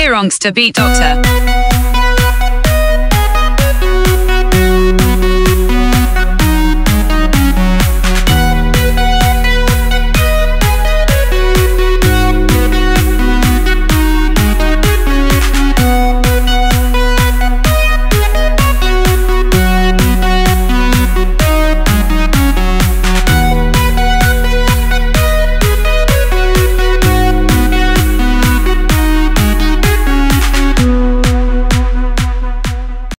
Kirongster Beat Doctor.